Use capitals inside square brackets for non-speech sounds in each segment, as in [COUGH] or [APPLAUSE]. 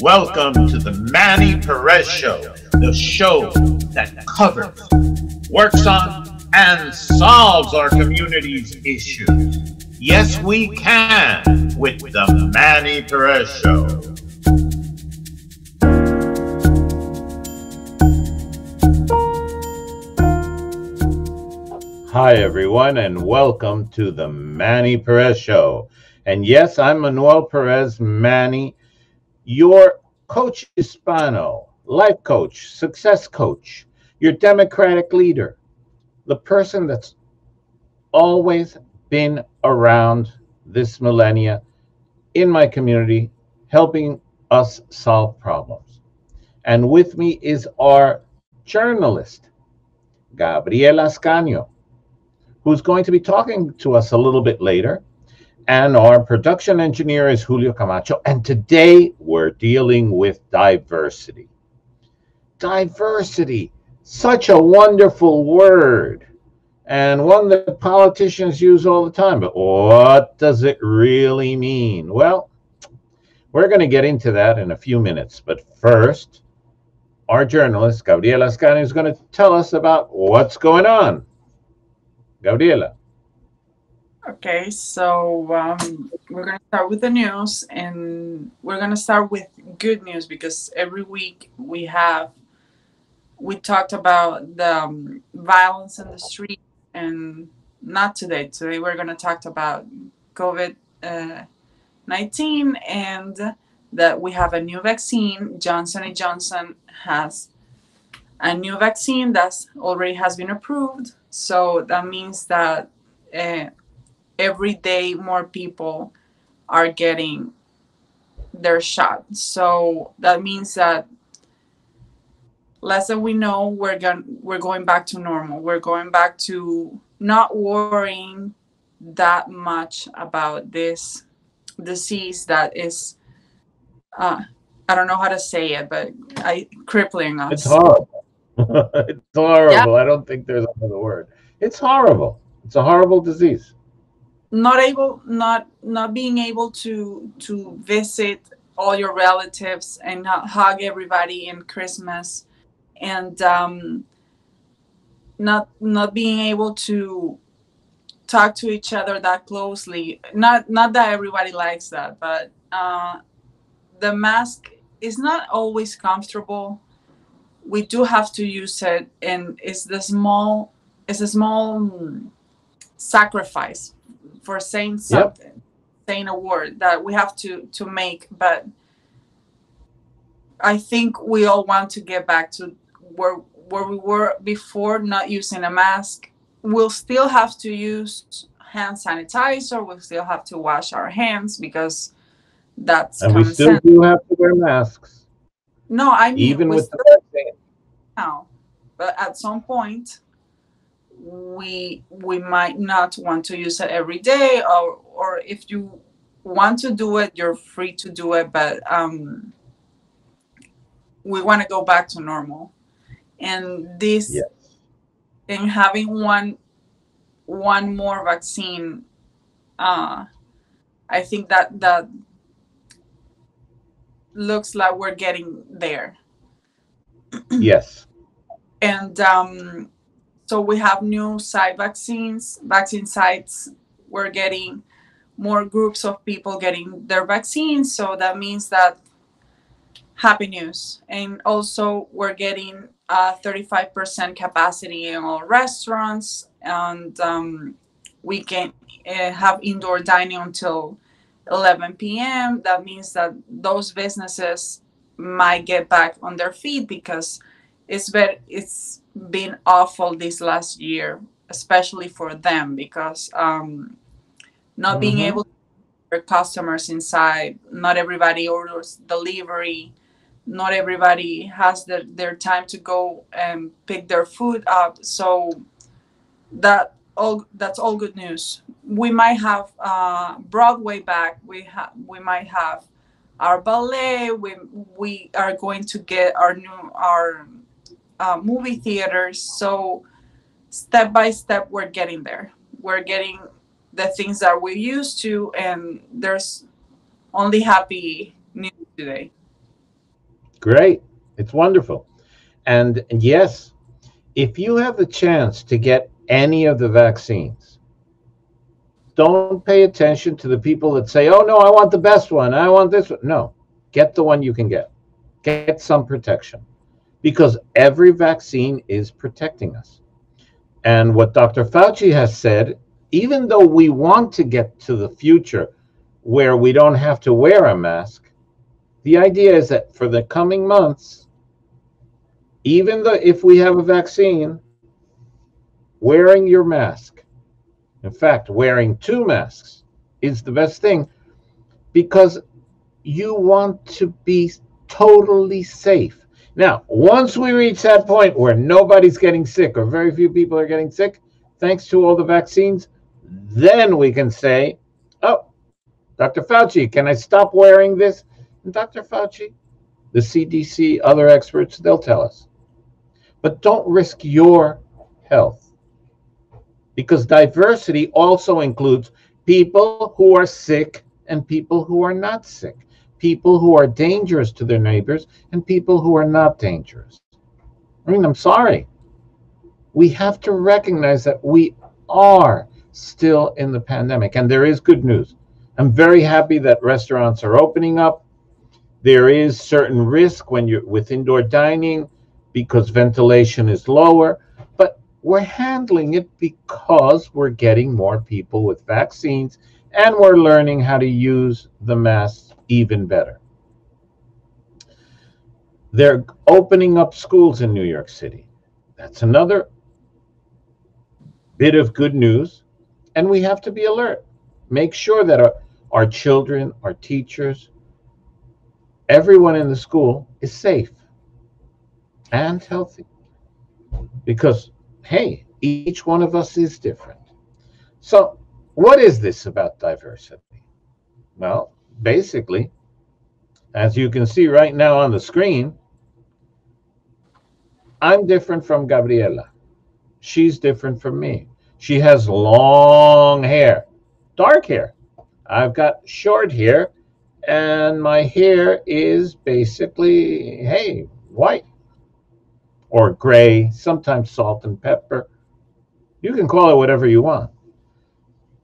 Welcome to the Manny Perez Show, the show that covers, works on, and solves our community's issues. Yes, we can with the Manny Perez Show. Hi, everyone, and welcome to the Manny Perez Show. And yes, I'm Manuel Perez Manny your coach hispano, life coach, success coach, your democratic leader, the person that's always been around this millennia in my community, helping us solve problems. And with me is our journalist, Gabriela Ascanio, who's going to be talking to us a little bit later and our production engineer is Julio Camacho. And today we're dealing with diversity. Diversity, such a wonderful word, and one that politicians use all the time. But what does it really mean? Well, we're going to get into that in a few minutes. But first, our journalist, Gabriela Ascanio, is going to tell us about what's going on. Gabriela. Okay, so um, we're going to start with the news, and we're going to start with good news because every week we have we talked about the um, violence in the street, and not today. Today we're going to talk about COVID uh, nineteen and that we have a new vaccine. Johnson and Johnson has a new vaccine that's already has been approved. So that means that. Uh, every day more people are getting their shot. So that means that less than we know, we're going we're going back to normal. We're going back to not worrying that much about this disease that is uh, I don't know how to say it, but I crippling us. It's horrible. [LAUGHS] it's horrible. Yeah. I don't think there's another word. It's horrible. It's a horrible disease not able not not being able to to visit all your relatives and hug everybody in christmas. And um, not not being able to talk to each other that closely. Not not that everybody likes that but uh, the mask is not always comfortable. We do have to use it and it's the small it's a small sacrifice for saying something, yep. saying a word that we have to to make. But I think we all want to get back to where where we were before, not using a mask. We'll still have to use hand sanitizer. We'll still have to wash our hands because that's and we still sense. do have to wear masks. No, I mean even with the no but at some point we we might not want to use it every day or or if you want to do it you're free to do it but um we want to go back to normal. And this yes. and having one one more vaccine uh i think that that looks like we're getting there. Yes. And um so we have new site vaccines, vaccine sites. We're getting more groups of people getting their vaccines. So that means that happy news. And also we're getting uh, 35% capacity in all restaurants and um, we can uh, have indoor dining until 11 p.m. That means that those businesses might get back on their feet because it's very, it's been awful this last year, especially for them because um, not mm-hmm. being able to their customers inside, not everybody orders delivery, not everybody has the, their time to go and pick their food up. So that all that's all good news. We might have uh, Broadway back. We have we might have our ballet. We we are going to get our new our uh, movie theaters. So step by step, we're getting there. We're getting the things that we're used to, and there's only happy news today. Great. It's wonderful. And yes, if you have the chance to get any of the vaccines, don't pay attention to the people that say, oh, no, I want the best one. I want this one. No, get the one you can get. Get some protection because every vaccine is protecting us. And what Dr. Fauci has said, even though we want to get to the future where we don't have to wear a mask, the idea is that for the coming months, even though if we have a vaccine, wearing your mask, in fact, wearing two masks is the best thing because you want to be totally safe. Now, once we reach that point where nobody's getting sick or very few people are getting sick, thanks to all the vaccines, then we can say, oh, Dr. Fauci, can I stop wearing this? And Dr. Fauci, the CDC, other experts, they'll tell us. But don't risk your health because diversity also includes people who are sick and people who are not sick people who are dangerous to their neighbors and people who are not dangerous. I mean, I'm sorry. We have to recognize that we are still in the pandemic, and there is good news. I'm very happy that restaurants are opening up. There is certain risk when you're with indoor dining because ventilation is lower, but we're handling it because we're getting more people with vaccines and we're learning how to use the masks even better. They're opening up schools in New York City. That's another bit of good news. And we have to be alert. Make sure that our, our children, our teachers, everyone in the school is safe and healthy. Because, hey, each one of us is different. So, what is this about diversity? Well, basically, as you can see right now on the screen, I'm different from Gabriela. She's different from me. She has long hair, dark hair. I've got short hair, and my hair is basically, hey, white or gray, sometimes salt and pepper. You can call it whatever you want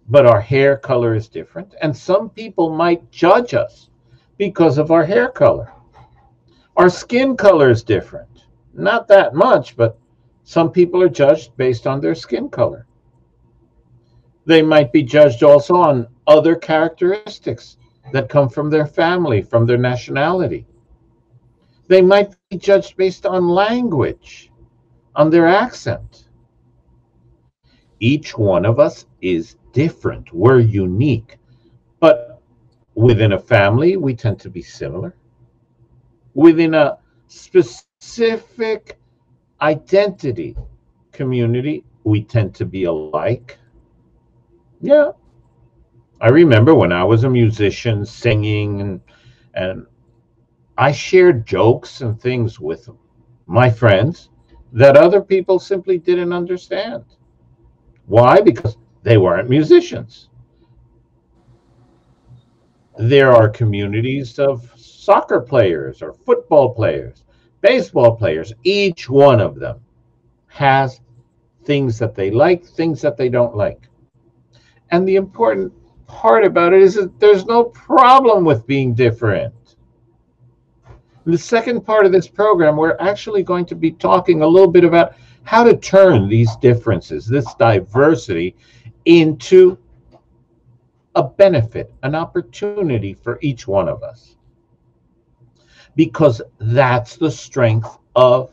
but our hair color is different. And some people might judge us because of our hair color. Our skin color is different. Not that much, but some people are judged based on their skin color. They might be judged also on other characteristics that come from their family, from their nationality. They might be judged based on language, on their accent. Each one of us is different. We're unique. But within a family, we tend to be similar. Within a specific identity community, we tend to be alike. Yeah. I remember when I was a musician singing and and I shared jokes and things with my friends that other people simply didn't understand. Why? Because they weren't musicians. There are communities of soccer players or football players, baseball players. Each one of them has things that they like, things that they don't like. And the important part about it is that there's no problem with being different. In the second part of this program, we're actually going to be talking a little bit about how to turn these differences, this diversity, into a benefit, an opportunity for each one of us. Because that's the strength of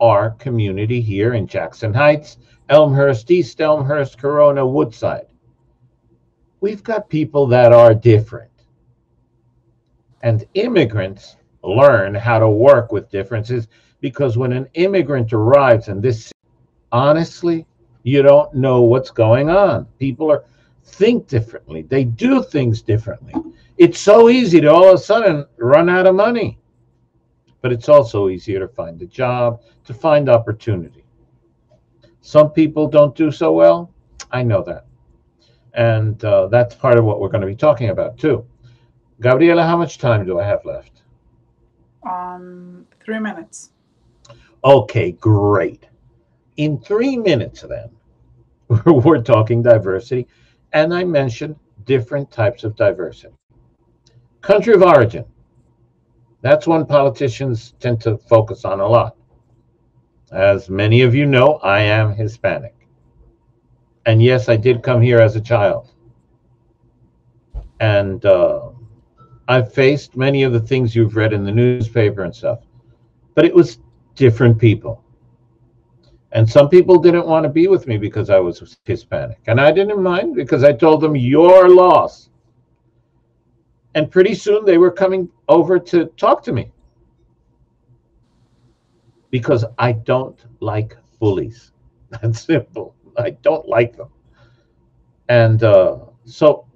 our community here in Jackson Heights, Elmhurst, East Elmhurst, Corona, Woodside. We've got people that are different. And immigrants learn how to work with differences because when an immigrant arrives in this, honestly, you don't know what's going on. People are think differently. They do things differently. It's so easy to all of a sudden run out of money. But it's also easier to find a job, to find opportunity. Some people don't do so well. I know that. And uh, that's part of what we're going to be talking about too. Gabriela, how much time do I have left? Um, three minutes. Okay, great. In three minutes, then, [LAUGHS] we're talking diversity, and I mentioned different types of diversity. Country of origin. That's one politicians tend to focus on a lot. As many of you know, I am Hispanic. And yes, I did come here as a child. And uh, I've faced many of the things you've read in the newspaper and stuff, but it was different people. And some people didn't want to be with me because I was Hispanic. And I didn't mind because I told them, your loss. And pretty soon they were coming over to talk to me because I don't like bullies. [LAUGHS] That's simple. I don't like them. And uh, so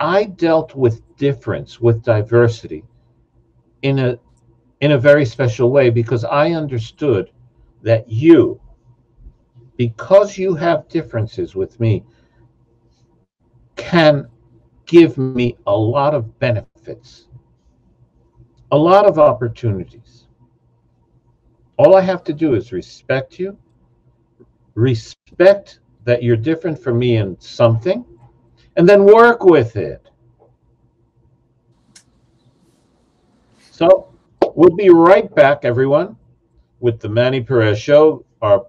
I dealt with difference, with diversity in a in a very special way because I understood that you, because you have differences with me, can give me a lot of benefits, a lot of opportunities. All I have to do is respect you, respect that you're different from me in something, and then work with it. So we'll be right back, everyone, with the Manny Perez Show. Our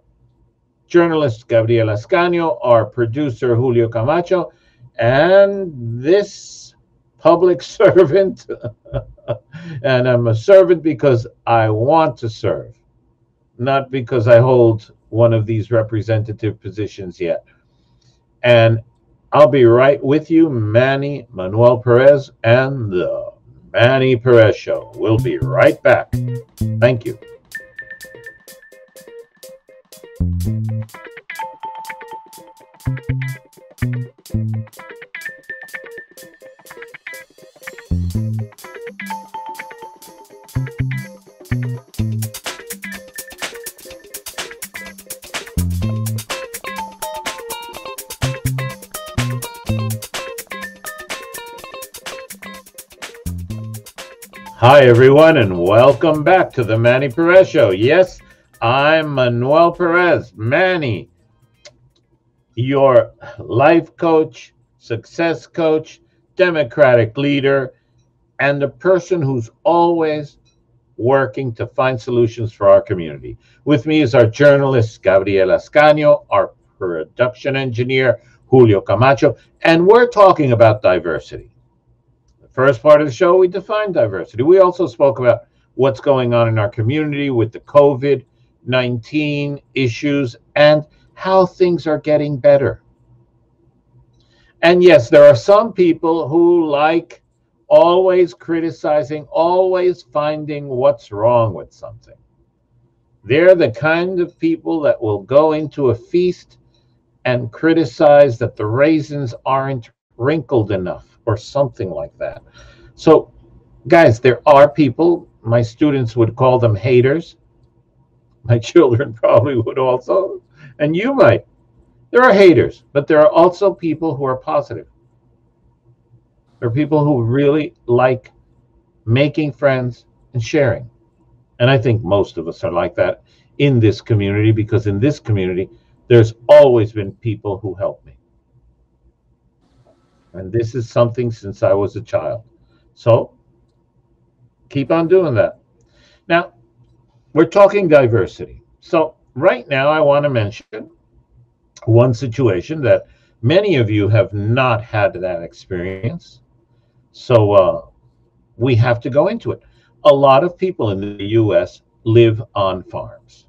journalist, Gabriel Ascanio, our producer, Julio Camacho, and this public [LAUGHS] servant. and I'm a servant because I want to serve, not because I hold one of these representative positions yet. And I'll be right with you, Manny Manuel Perez and the Manny Perez Show. We'll be right back. Thank you. Hi, everyone, and welcome back to the Manny Perez Show. Yes, I'm Manuel Perez, Manny, your life coach, success coach, democratic leader, and the person who's always working to find solutions for our community. With me is our journalist, Gabriel Ascanio, our production engineer, Julio Camacho, and we're talking about diversity. First part of the show, we defined diversity. We also spoke about what's going on in our community with the COVID 19 issues and how things are getting better. And yes, there are some people who like always criticizing, always finding what's wrong with something. They're the kind of people that will go into a feast and criticize that the raisins aren't wrinkled enough or something like that. So, guys, there are people, my students would call them haters. [LAUGHS] My children probably would also, and you might. There are haters, but there are also people who are positive. There are people who really like making friends and sharing. And I think most of us are like that in this community because in this community, there's always been people who help me. And this is something since I was a child. So keep on doing that. Now, we're talking diversity. So right now, I want to mention one situation that many of you have not had that experience. So uh, we have to go into it. A lot of people in the US live on farms.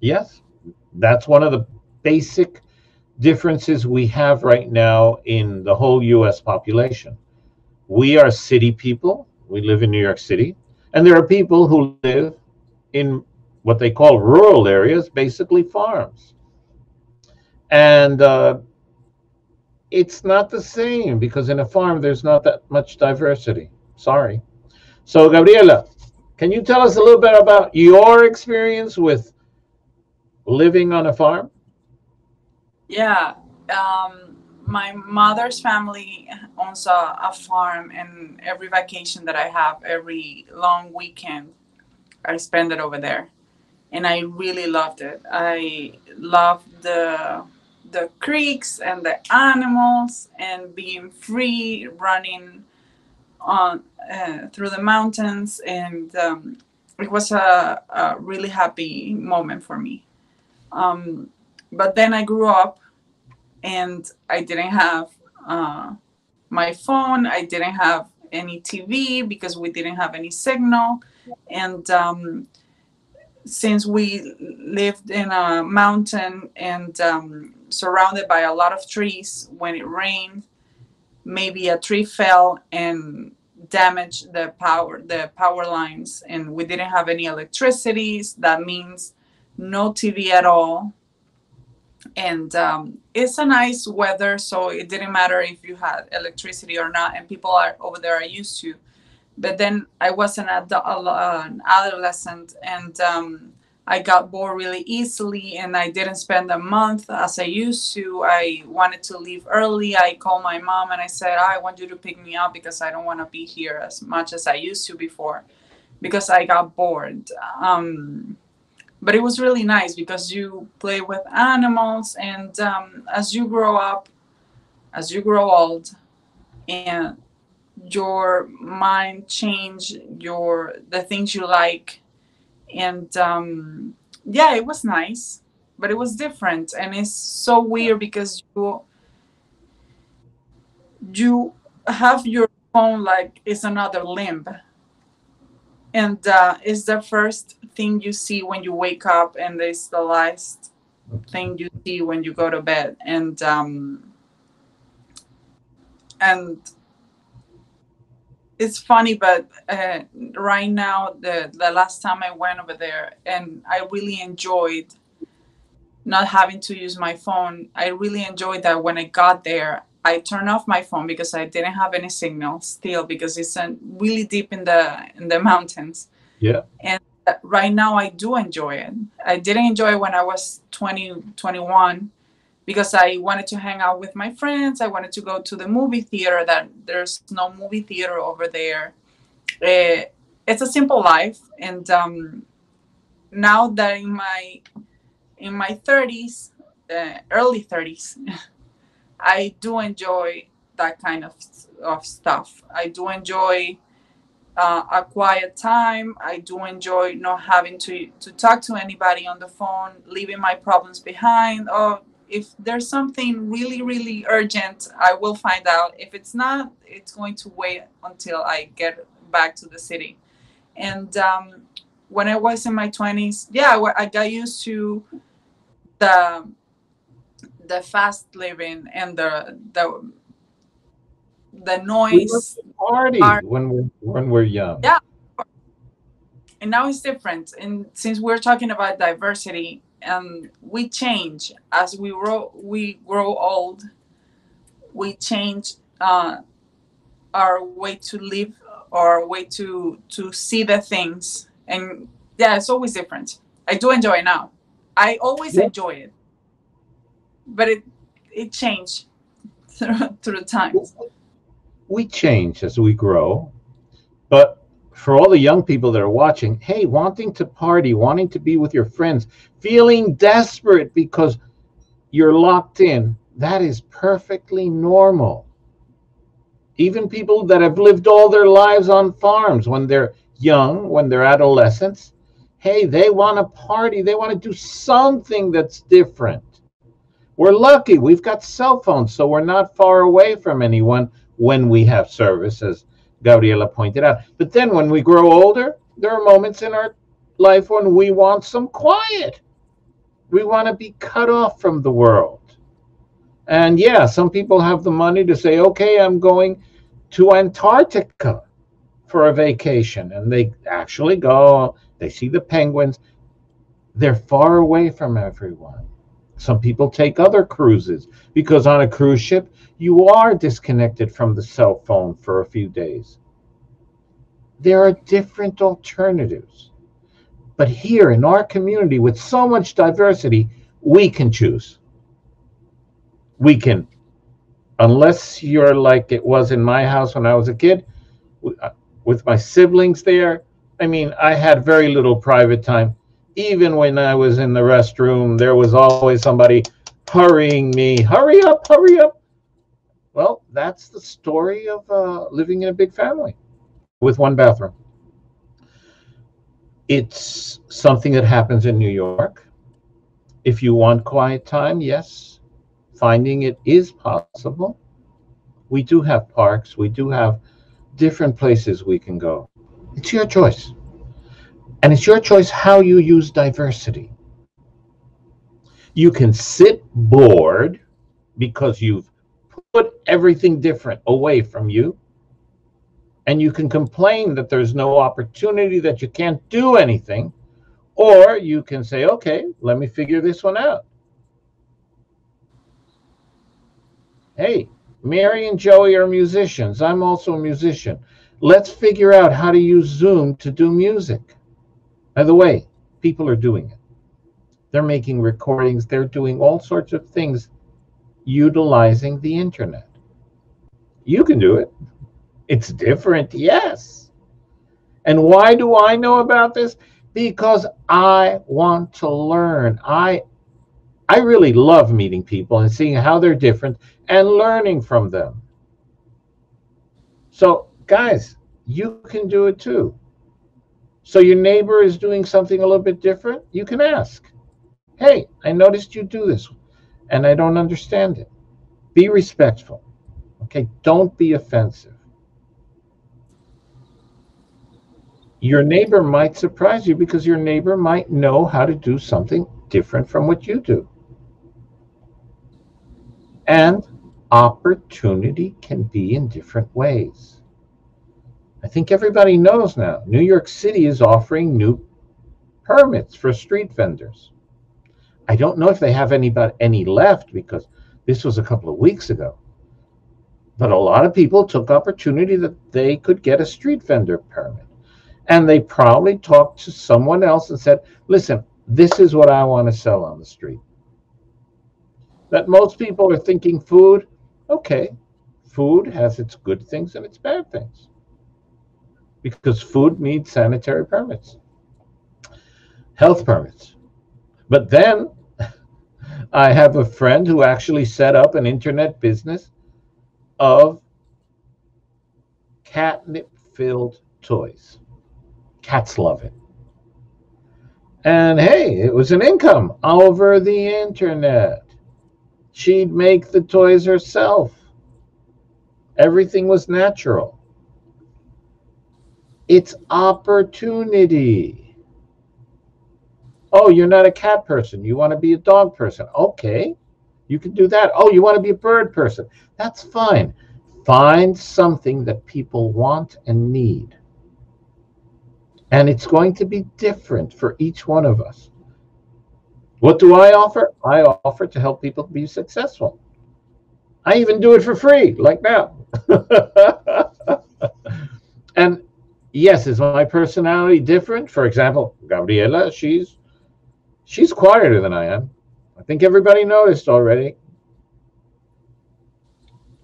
Yes, that's one of the basic differences we have right now in the whole US population. We are city people, we live in New York City, and there are people who live in what they call rural areas, basically farms. And uh, it's not the same because in a farm there's not that much diversity. Sorry. So, Gabriela, can you tell us a little bit about your experience with living on a farm? Yeah. Um, my mother's family owns a, a farm, and every vacation that I have, every long weekend, I spend it over there, and I really loved it. I loved the the creeks and the animals and being free running on uh, through the mountains and um, it was a, a, really happy moment for me um, but then i grew up and i didn't have uh, my phone i didn't have any tv because we didn't have any signal. And um, since we lived in a mountain and um, surrounded by a lot of trees when it rained maybe a tree fell and damaged the power the power lines and we didn't have any electricity that means no tv at all and um, it's a nice weather so it didn't matter if you had electricity or not and people are over there are used to but then i was an, an adolescent and um, I got bored really easily and I didn't spend a month as I used to. I wanted to leave early. I called my mom and I said, I want you to pick me up because I don't want to be here as much as I used to before because I got bored. Um, but it was really nice because you play with animals and um, as you grow up, as you grow old, and your mind change your the things you like and um, yeah, it was nice, but it was different, and it's so weird because you you have your phone like it's another limb, and uh, it's the first thing you see when you wake up, and it's the last thing you see when you go to bed, and um, and it's funny, but uh, right now, the the last time I went over there, and I really enjoyed not having to use my phone. I really enjoyed that when I got there. I turned off my phone because I didn't have any signal still because it's uh, really deep in the in the [LAUGHS] mountains. Yeah. And uh, right now I do enjoy it. I didn't enjoy it when I was 20, 21 because I wanted to hang out with my friends. I wanted to go to the movie theater. That there's no movie theater over there. Uh, it's a simple life, and um, now that in my in my 30s, uh, early 30s, [LAUGHS] I do enjoy that kind of of stuff. I do enjoy uh, a quiet time. I do enjoy not having to to talk to anybody on the phone, leaving my problems behind. Oh, if there's something really really urgent i will find out if it's not it's going to wait until i get back to the city and um, when i was in my 20s yeah i got used to the the fast living and the the the noise we party when we're when we're young. Yeah. And now it's different. And since we're talking about diversity and we change. As we grow we grow old we change uh, our way to live our way to to see the things. And yeah it's always different. I do enjoy it now. I always yeah. enjoy it but it it changed [LAUGHS] through, the times we change as we grow but for all the young people that are watching, hey, wanting to party, wanting to be with your friends, feeling desperate because you're locked in, that is perfectly normal. Even people that have lived all their lives on farms when they're young, when they're adolescents, hey, they want to party, they want to do something that's different. We're lucky, we've got cell phones, so we're not far away from anyone when we have service, as Gabriela pointed out. But then when we grow older, there are moments in our life when we want some quiet. We want to be cut off from the world. And yeah, some people have the money to say, okay, I'm going to Antarctica for a vacation. And they actually go, they see the penguins. They're far away from everyone. Some people take other cruises because on a cruise ship, you are disconnected from the cell phone for a few days. There are different alternatives. But here in our community, with so much diversity, we can choose. We can unless you're like it was in my house when I was a kid, uh, with my siblings there. I mean, I had very little private time. Even when I was in the restroom, there was always somebody hurrying me, hurry up, hurry up. Well, that's the story of uh, living in a big family with one bathroom. It's something that happens in New York. If you want quiet time, yes, finding it is possible. We do have parks, we do have different places we can go. It's your choice. And it's your choice how you use diversity. You can sit bored because you've put everything different away from you. And you can complain that there's no opportunity, that you can't do anything. Or you can say, okay, let me figure this one out. Hey, Mary and Joey are musicians. I'm also a musician. Let's figure out how to use Zoom to do music. By the way, people are doing it. They're making recordings, they're doing all sorts of things utilizing the internet. You can do it. It's different, yes. And why do I know about this? Because I want to learn. I I really love meeting people and seeing how they're different and learning from them. So, guys, you can do it too. So, your neighbor is doing something a little bit different, you can ask, Hey, I noticed you do this and I don't understand it. Be respectful. Okay, don't be offensive. Your neighbor might surprise you because your neighbor might know how to do something different from what you do. And opportunity can be in different ways. I think everybody knows now New York City is offering new permits for street vendors. I don't know if they have any, but any left because this was a couple of weeks ago. But a lot of people took opportunity that they could get a street vendor permit. And they probably talked to someone else and said, listen, this is what I want to sell on the street that most people are thinking food, okay, food has its good things and its bad things. Because food needs sanitary permits, health permits. But then [LAUGHS] I have a friend who actually set up an internet business of catnip filled toys. Cats love it. And hey, it was an income over the internet. She'd make the toys herself. Everything was natural. It's opportunity. Oh, you're not a cat person. You want to be a dog person. Okay, you can do that. Oh, you want to be a bird person. That's fine. Find something that people want and need. And it's going to be different for each one of us. What do I offer? I offer to help people be successful. I even do it for free, like now. [LAUGHS] and yes, is my personality different? For example, Gabriela, she's she's quieter than I am. I think everybody noticed already.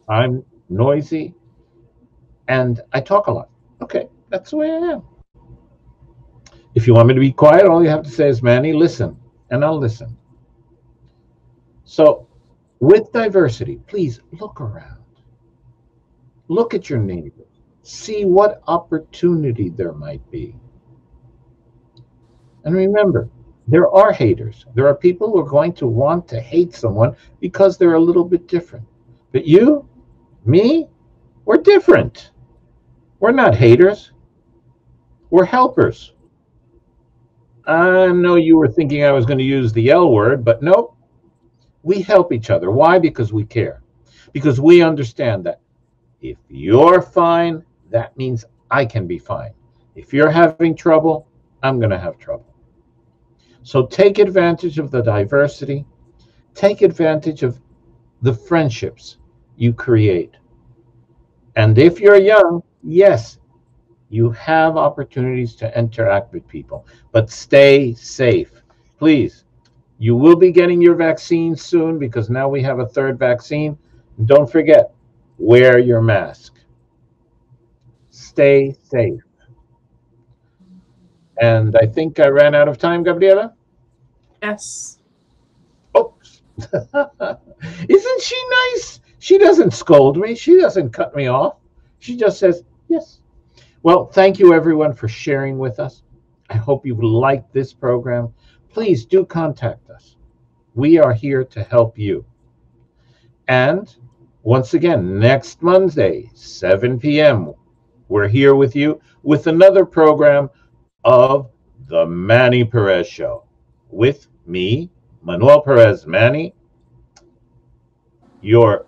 I'm noisy and I talk a lot. Okay, that's the way I am. If you want me to be quiet, all you have to say is, Manny, listen and I'll listen. So, with diversity, please look around. Look at your neighbors. See what opportunity there might be. And remember, there are haters. There are people who are going to want to hate someone because they're a little bit different. But you, me, we're different. We're not haters. We're helpers. I know you were thinking I was going to use the L word, but nope. We help each other. Why? Because we care. Because we understand that if you're fine, that means I can be fine. If you're having trouble, I'm going to have trouble. So take advantage of the diversity. Take advantage of the friendships you create. And if you're young, yes, you have opportunities to interact with people, but stay safe. Please, you will be getting your vaccine soon because now we have a third vaccine. don't forget, wear your mask. Stay safe. And I think I ran out of time, Gabriela. Yes. Oops. [LAUGHS] Isn't she nice? She doesn't scold me. She doesn't cut me off. She just says, yes. Well, thank you everyone for sharing with us. I hope you liked this program. Please do contact us. We are here to help you. And once again, next Monday, 7 p.m., we're here with you with another program of The Manny Perez Show with me, Manuel Perez Manny, your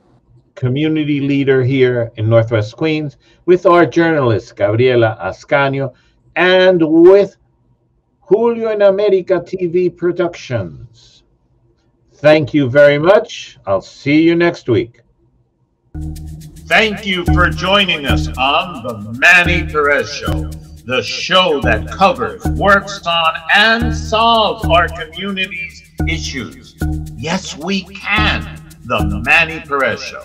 community leader here in Northwest Queens, with our journalist, Gabriela Ascanio, and with Julio in America TV Productions. Thank you very much. I'll see you next week. Thank you for joining us on The Manny Perez Show, the show that covers, works on, and solves our community's issues. Yes, we can. The Manny Perez Show.